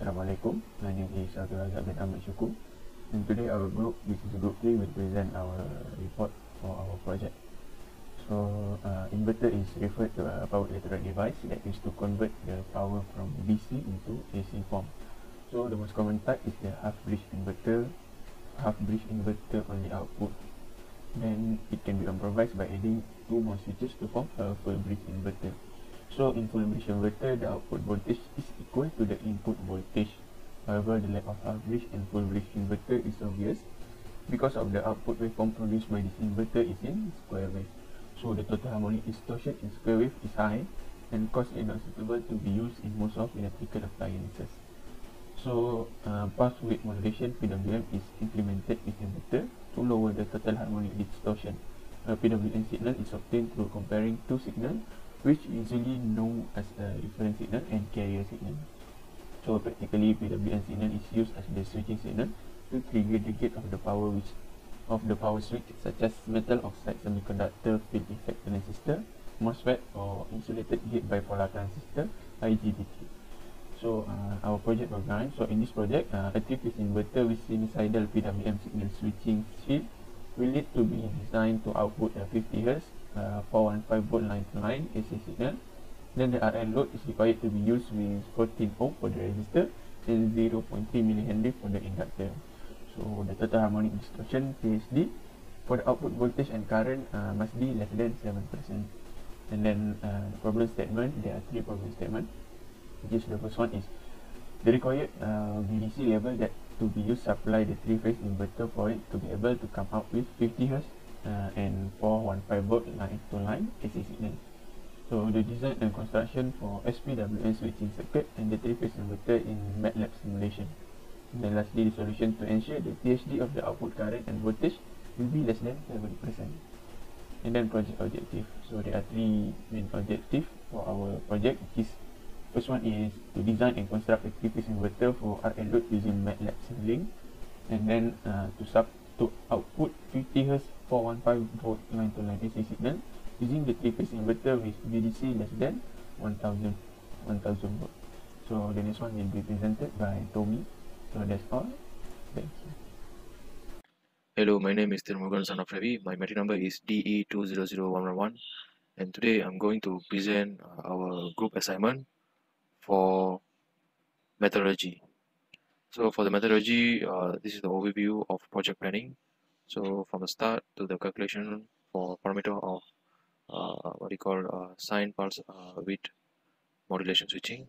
Assalamualaikum. My name is Abdul Razak bin Ahmad Syukur. And today our group, which is group 3, will present our report for our project. So, uh, inverter is referred to a power electronic device that is to convert the power from DC into AC form. So, the most common type is the half bridge inverter. Half bridge inverter on the output. Then it can be improvised by adding two more switches to form a full bridge inverter. So in full bridge inverter, the output voltage is equal to the input voltage. However, the lack of bridge and full bridge inverter is obvious because of the output waveform produced by this inverter is in square wave. So the total harmonic distortion in square wave is high and cause it not suitable to be used in most of electrical appliances. So uh, pulse width modulation PWM is implemented with inverter to lower the total harmonic distortion. A PWM signal is obtained through comparing two signals which usually known as a reference signal and carrier signal. So practically PWM signal is used as the switching signal to trigger the gate of the power which of the power switch such as metal oxide semiconductor field effect transistor, MOSFET or insulated gate bipolar transistor IGBT. So uh, our project program. So in this project, uh, a three-phase inverter with sinusoidal PWM signal switching shield will need to be designed to output a 50 Hz uh, 415 volt line to line AC signal. Then the RL load is required to be used with 14 ohm for the resistor and 0.3 millihenry for the inductor. So the total harmonic distortion THD for the output voltage and current uh, must be less than 7%. And then uh, the problem statement, there are three problem statements. Which is the first one is the required uh, VDC level that to be used supply the three phase inverter for it to be able to come out with 50 Hz uh, and 415 volt line to line AC signal. So the design and construction for SPWM switching circuit and the three-phase inverter in MATLAB simulation. And then lastly, the solution to ensure the THD of the output current and voltage will be less than 7%. And then project objective. So there are three main objectives for our project. Is first one is to design and construct a three-phase inverter for RL load using MATLAB Simulink. And then uh, to sub to output 50 Hz 415 volt line to line AC signal using the three phase inverter with VDC less than 1000 1000 volt. So the next one will be presented by Tommy. So that's all. Thank you. Hello, my name is of Ravi. My metric number is DE200111 and today I'm going to present uh, our group assignment for methodology. So for the methodology, uh, this is the overview of project planning. So from the start to the calculation for parameter of uh, what you call uh, sine pulse uh, width modulation switching.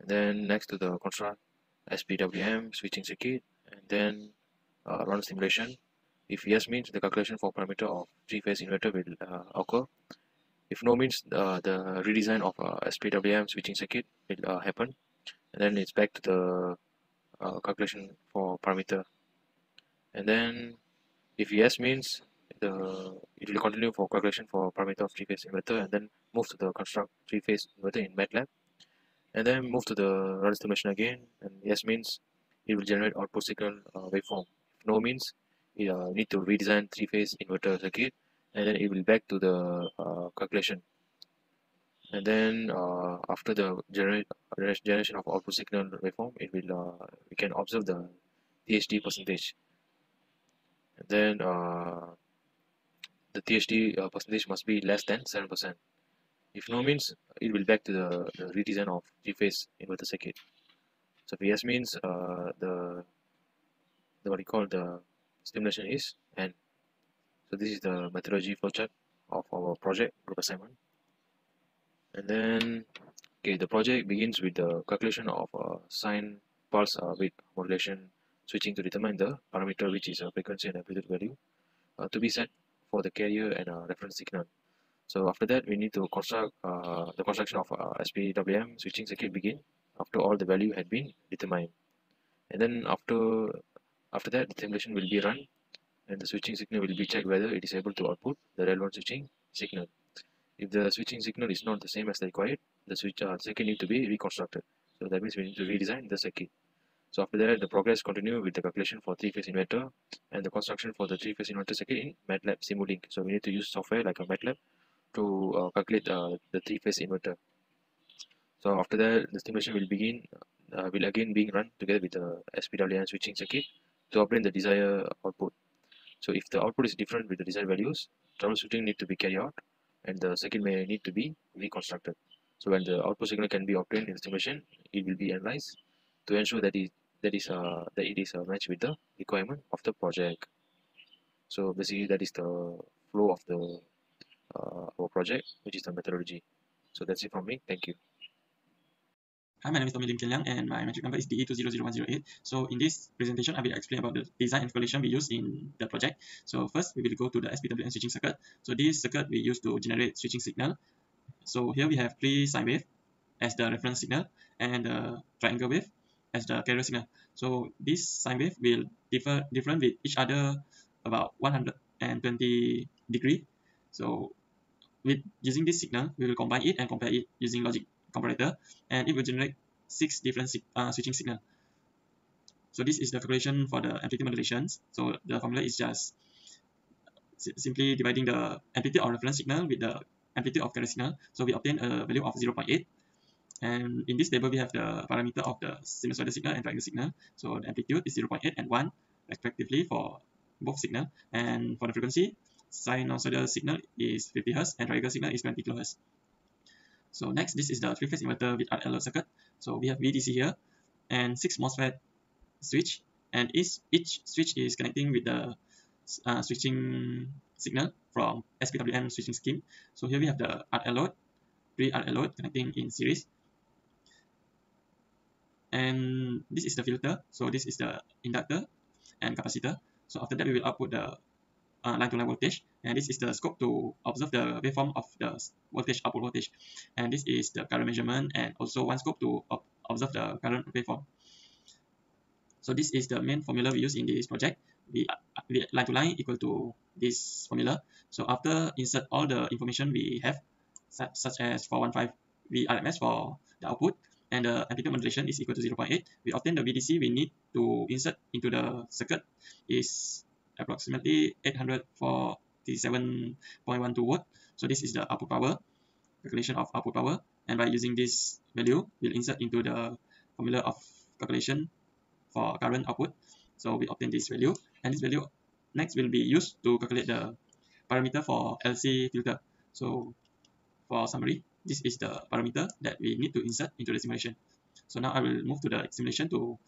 And then next to the construct SPWM switching circuit and then uh, run simulation. If yes means the calculation for parameter of three-phase inverter will uh, occur. If no means uh, the redesign of uh, SPWM switching circuit will happen. And then it's back to the calculation for parameter. And then if yes means the it will continue for calculation for parameter of three-phase inverter and then move to the construct three-phase inverter in MATLAB. And then move to the run estimation again. And yes means it will generate output signal uh, waveform. No means you uh, need to redesign three-phase inverter circuit and then it will back to the uh, calculation. And then uh, after the generate generation of output signal waveform it will uh, we can observe the THD percentage and then uh, the THD uh, percentage must be less than 7%. If no means, it will back to the, the redesign of three-phase inverter circuit. So VS means uh, the, the what you call the stimulation is and so this is the methodology flowchart of our project group assignment. And then okay, the project begins with the calculation of uh, sine pulse uh, width modulation switching to determine the parameter which is a frequency and amplitude value uh, to be set for the carrier and a reference signal. So after that, we need to construct uh, the construction of uh, SPWM switching circuit begin after all the value had been determined. And then after after that, the simulation will be run and the switching signal will be checked whether it is able to output the relevant switching signal. If the switching signal is not the same as the required, the switch uh, circuit need to be reconstructed. So that means we need to redesign the circuit. So after that, the progress continue with the calculation for three-phase inverter and the construction for the three-phase inverter circuit in MATLAB Simulink. So we need to use software like a MATLAB to uh, calculate uh, the three-phase inverter. So after that, the simulation will begin. uh, will again being run together with the SPWM switching circuit to obtain the desired output. So if the output is different with the desired values, troubleshooting need to be carried out and the circuit may need to be reconstructed. So when the output signal can be obtained in the simulation, it will be analyzed to ensure that it that is uh, that it is a match with the requirement of the project. So basically that is the flow of the uh, our project, which is the methodology. So that's it from me. Thank you. Hi, my name is Tommy Lim Kian and my matric number is DE200108. So in this presentation, I will explain about the design and calculation we use in the project. So first, we will go to the SPWM switching circuit. So this circuit we use to generate switching signal. So here we have three sine wave as the reference signal and the triangle wave as the carrier signal. So this sine wave will differ different with each other about 120 degree. So with using this signal, we will combine it and compare it using logic comparator and it will generate six different uh, switching signal. So this is the calculation for the amplitude modulations. So the formula is just simply dividing the amplitude of reference signal with the amplitude of carrier signal. So we obtain a value of 0.8. And in this table, we have the parameter of the sinusoidal signal and triangle signal. So the amplitude is 0.8 and 1 respectively for both signal. And for the frequency, sinusoidal signal is 50 Hz and triangle signal is 20 kHz. So next, this is the three-phase inverter with RL circuit. So we have VDC here and six MOSFET switch and each, each switch is connecting with the uh, switching signal from SPWM switching scheme. So here we have the RL load, three RL load connecting in series. And this is the filter. So this is the inductor and capacitor. So after that, we will output the uh, line to line voltage. And this is the scope to observe the waveform of the voltage output voltage. And this is the current measurement and also one scope to ob observe the current waveform. So this is the main formula we use in this project. We, we line to line equal to this formula. So after insert all the information we have such, such as 415 VRMS for the output and the amplitude modulation is equal to 0.8 we obtain the VDC we need to insert into the circuit is approximately 847.12 watt. So this is the output power, calculation of output power. And by using this value, we'll insert into the formula of calculation for current output. So we obtain this value. And this value next will be used to calculate the parameter for LC filter. So for summary, this is the parameter that we need to insert into the simulation. So now I will move to the simulation to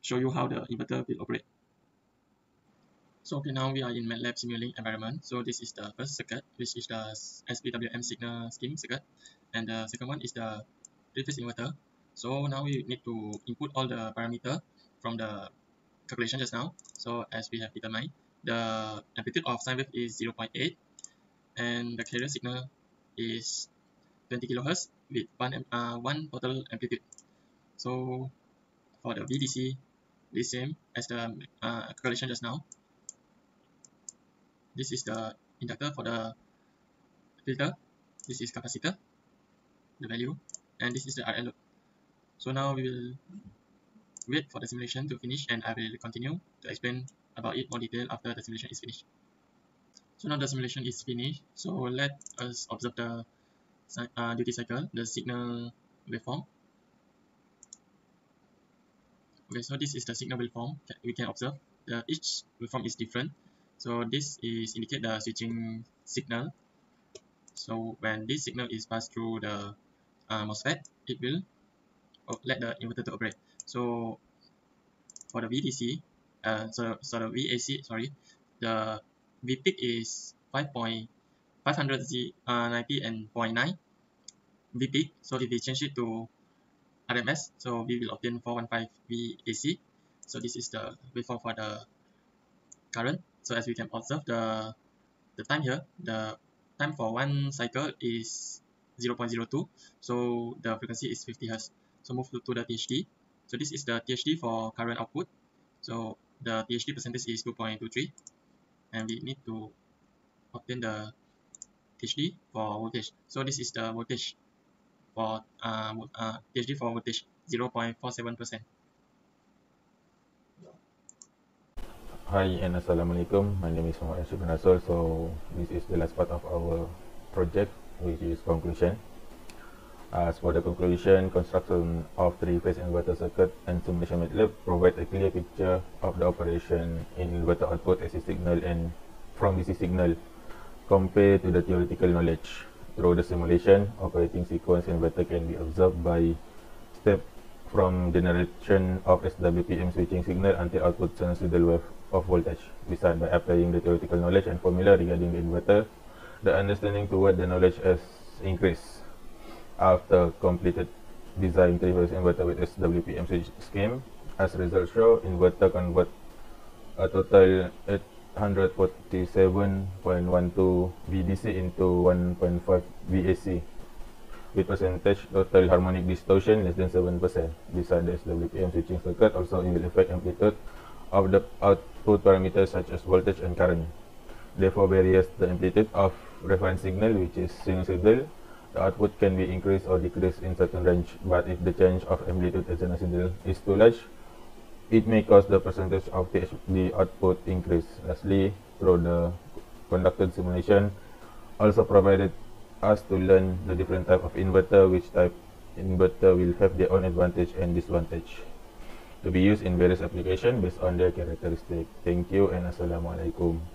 show you how the inverter will operate. So okay, now we are in MATLAB Simulink environment. So this is the first circuit, which is the SPWM signal scheme circuit. And the second one is the three-phase inverter. So now we need to input all the parameter from the calculation just now. So as we have determined, the amplitude of sine wave is 0.8 and the carrier signal is 20 kilohertz with one, uh, one total amplitude. So for the VDC, the same as the uh, calculation just now. This is the inductor for the filter. This is capacitor the value and this is the RL so now we will wait for the simulation to finish and I will continue to explain about it more detail after the simulation is finished. So now the simulation is finished. So let us observe the uh, duty cycle, the signal waveform. Okay, so this is the signal waveform that we can observe. The, each waveform is different. So this is indicate the switching signal. So when this signal is passed through the uh, MOSFET, it will oh, let the inverter to operate. So for the VDC, uh, so, so the VAC, sorry, the VPIC is 5.0 590 uh, and 0.9 VP. So if we change it to RMS, so we will obtain 415 VAC. So this is the waveform for the current. So as we can observe, the the time here, the time for one cycle is 0.02. So the frequency is 50 hertz. So move to, to the THD. So this is the THD for current output. So the THD percentage is 2.23, and we need to obtain the THD for voltage so this is the voltage for uh, uh, THD for voltage 0.47 percent Hi and Assalamualaikum. My name is Muhammad Ashif Nasr. So this is the last part of our project which is conclusion. As for the conclusion, construction of three-phase inverter circuit and simulation MATLAB provide a clear picture of the operation in inverter output AC signal and from DC signal compared to the theoretical knowledge. Through the simulation, operating sequence inverter can be observed by step from generation of SWPM switching signal until output sinusoidal wave of voltage. Besides, by applying the theoretical knowledge and formula regarding the inverter, the understanding toward the knowledge has increased. After completed design three-phase inverter with SWPM switch scheme, as results show, inverter convert a total 847.12 VDC into 1.5 VAC with percentage total harmonic distortion less than 7%. Besides the SWPM switching circuit, also it will affect amplitude of the output parameters such as voltage and current. Therefore, varies the amplitude of reference signal which is sinusoidal. The output can be increased or decreased in certain range, but if the change of amplitude as sinusoidal is too large, it may cause the percentage of the, output increase. Lastly, through the conducted simulation, also provided us to learn the different type of inverter, which type inverter will have their own advantage and disadvantage to be used in various applications based on their characteristic. Thank you and Assalamualaikum.